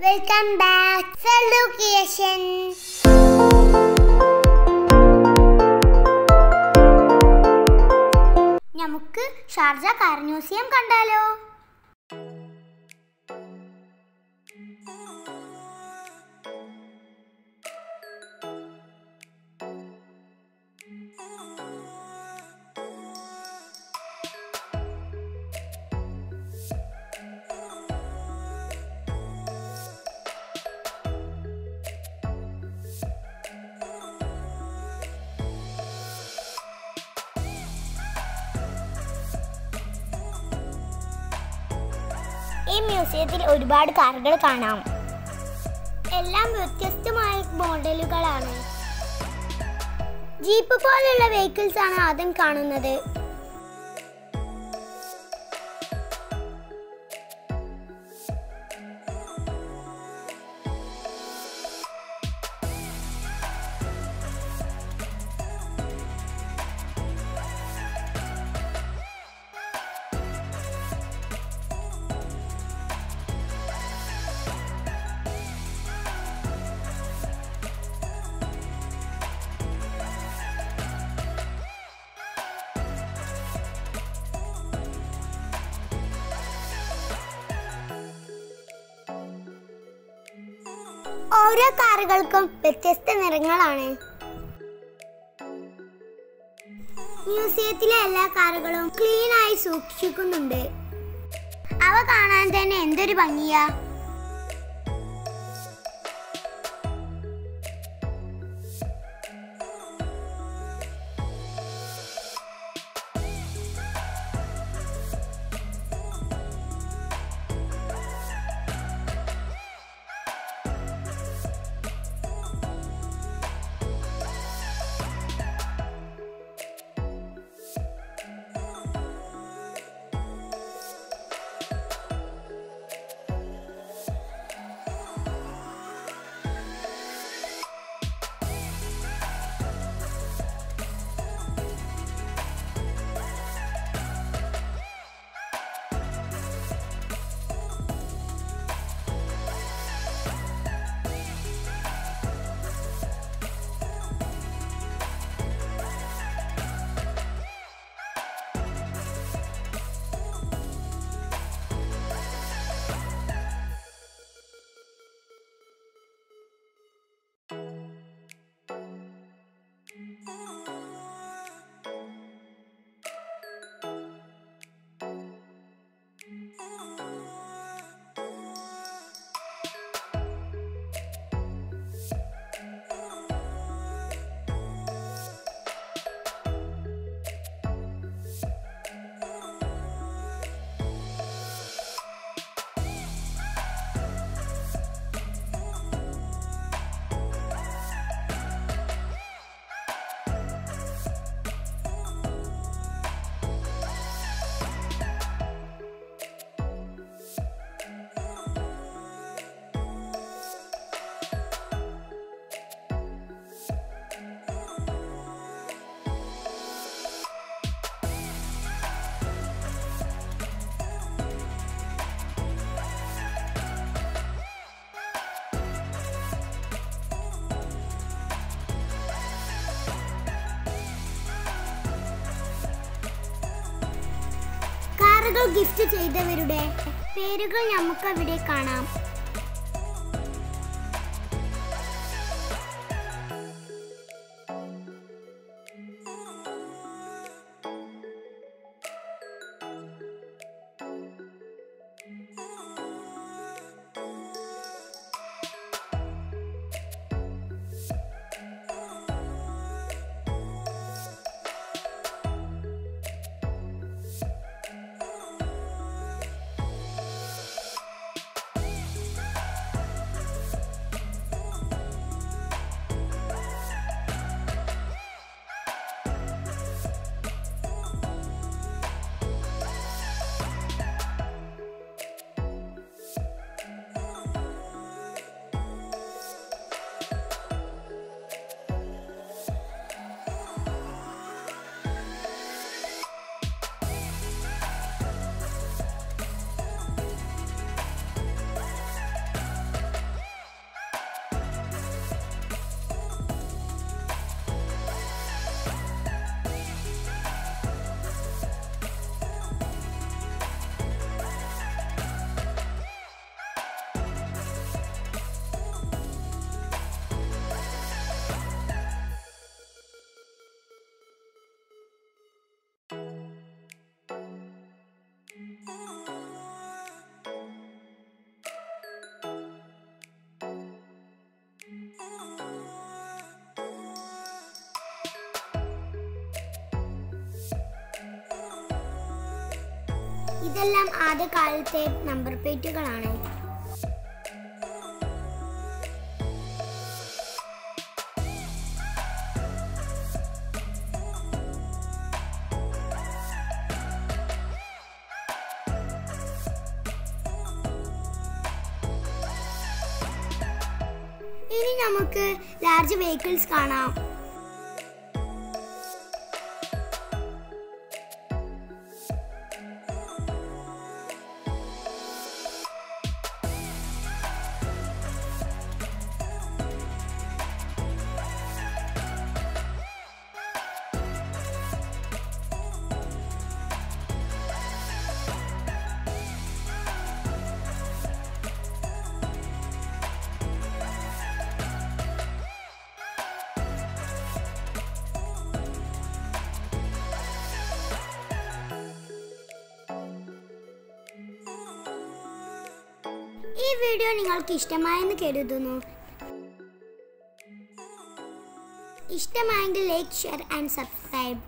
Welcome back fellow creation നമുക്ക് Sharjah car museum കണ്ടാലോ? മ്യൂസിയത്തിൽ ഒരുപാട് കാറുകൾ കാണാം. എല്ലാം വ്യത്യസ്തമായ മോഡലുകളാണ്. ജീപ്പ് പോലുള്ള വെഹിക്കിൾസ് ആണ് ആദ്യം കാണുന്നത്. ഓരോ കാറുകൾക്കും വ്യത്യസ്ത നിറങ്ങളാണ്. മ്യൂസിയത്തിലെ എല്ലാ കാറുകളും ക്ലീനായി സൂക്ഷിക്കുന്നുണ്ട്. അവ കാണാൻ തന്നെ എന്തൊരു ഭംഗിയാ. കാറുകൾ ഗിഫ്റ്റ് ചെയ്തവരുടെ പേരുകൾ നമുക്കവിടെ കാണാം. ഇതെല്ലാം ആദ്യ കാലത്തെ നമ്പർ പ്ലേറ്റുകളാണ്. ഇനി നമുക്ക് ലാർജ് വെഹിക്കിൾസ് കാണാം. ഈ വീഡിയോ നിങ്ങൾക്ക് ഇഷ്ടമായെന്ന് കരുതുന്നു. ഇഷ്ടമായെങ്കിൽ ലൈക്ക് ഷെയർ ആൻഡ് സബ്സ്ക്രൈബ്.